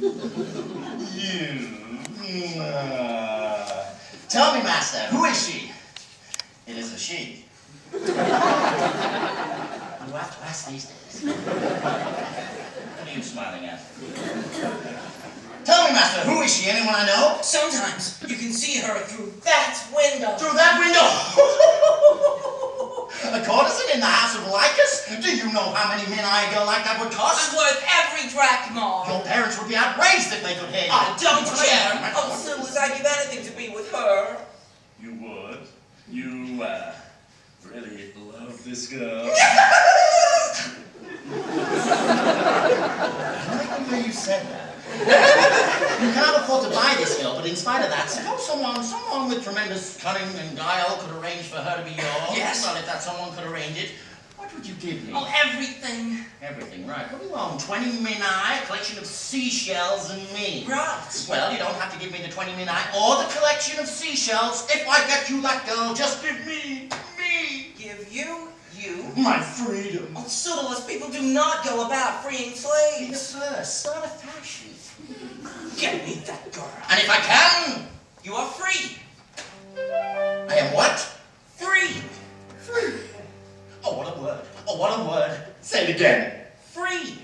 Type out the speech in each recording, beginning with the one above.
You. Uh, tell me, master, who is she? It is a she. you have to ask these days. What are you smiling at? Tell me, master, who is she? Anyone I know? Sometimes you can see her through that window. Through that window? a courtesan in the house of Lycus? Do you know how many men I girl like that would cost? I'm worth every drachma. Your parents would be outraged if they could hear you. I don't care. Oh, so as I give anything to be with her. You would? You, uh, really love this girl? I like the way you said that. you cannot afford to buy this girl, but in spite of that, suppose someone, someone with tremendous cunning and guile could arrange for her to be yours. Yes. Well, if that someone could arrange it, what would you give me? Oh, everything. Everything, right. What do you own? 20 minai, a collection of seashells, and me. Right. Well, you don't have to give me the 20 minai or the collection of seashells. If I get you that girl, just give me, me, Give you, you. my freedom. Oh, Pseudolus people do not go about freeing Be the slaves. first, start a fashion. Get me that girl. And if I can, You are free. I am what? Free. Free. Oh, what a word. Oh, what a word. Say it again. Free.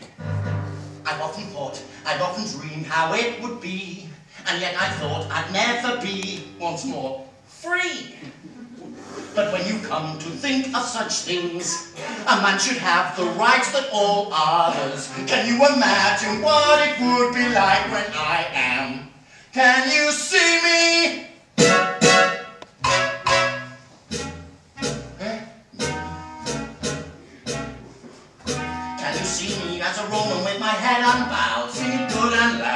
I've often thought, I've often dreamed how it would be, and yet I thought I'd never be once more. Free. But when you come to think of such things, a man should have the rights that all others. Can you imagine what it would be like when I am? Can you see me? Can you see me as a Roman with my head unbowed, singing good and loud?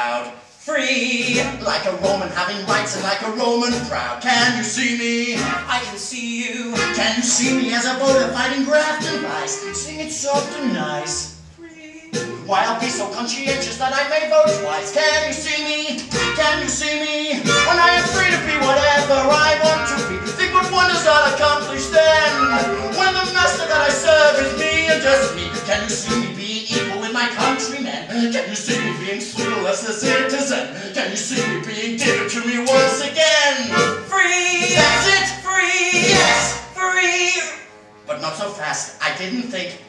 Like a Roman having rights and like a Roman proud. Can you see me? I can see you. Can you see me as a voter fighting graft and vice? Sing it soft and nice. Free. Why I'll be so conscientious that I may vote twice. Can you see me? Can you see me? When I am free to be whatever I want to be. Think what wonders I'll accomplish then. When the master that I serve is me and just me. Can you see me being equal with my countrymen? Can you see me being civil as a citizen? Can you see me being given to me once again? Free. That's it! Free. Yes! Free. but not so fast. I didn't think.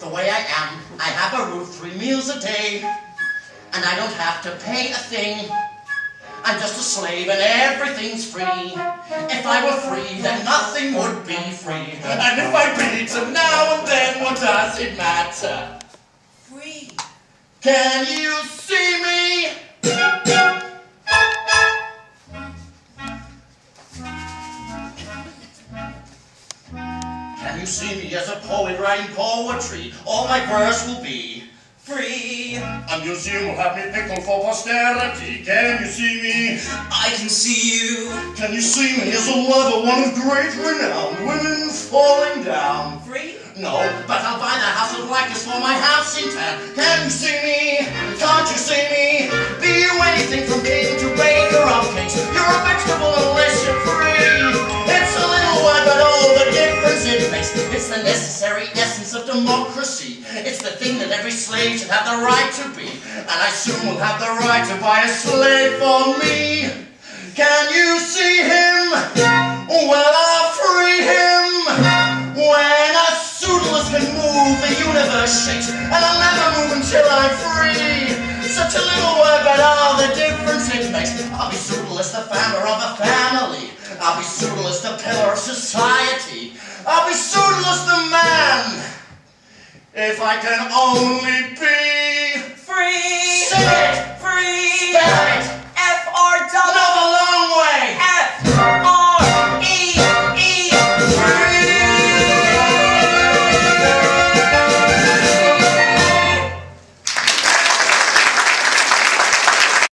The way I am, I have a roof three meals a day, and I don't have to pay a thing. I'm just a slave and everything's free. If I were free, then nothing would be free. And if I beat him now and then, what does it matter? Free. Can you see me? You see me as a poet writing poetry? All my verse will be Free. A museum will have me pickled for posterity. Can you see me? I can see you. Can you see me as a lover, one of great renown? Women falling down. Free. No, but I'll buy the house of Lycus for my house in town. Can you see me? Can't you see me? Be you anything from king democracy. It's the thing that every slave should have the right to be. And I soon will have the right to buy a slave for me. Can you see him? Well, I'll free him. When a pseudolus can move, the universe shakes, and I'll never move until I'm free. Such a little word, but all the difference it makes. I'll be pseudolus, the founder of a family. I'll be pseudolus, the I can only